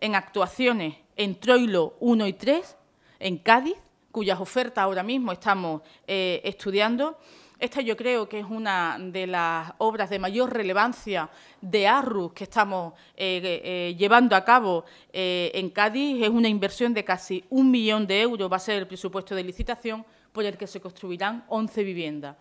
en actuaciones en Troilo 1 y 3, en Cádiz, cuyas ofertas ahora mismo estamos eh, estudiando. Esta yo creo que es una de las obras de mayor relevancia de ARRUS que estamos eh, eh, llevando a cabo en Cádiz. Es una inversión de casi un millón de euros, va a ser el presupuesto de licitación por el que se construirán 11 viviendas.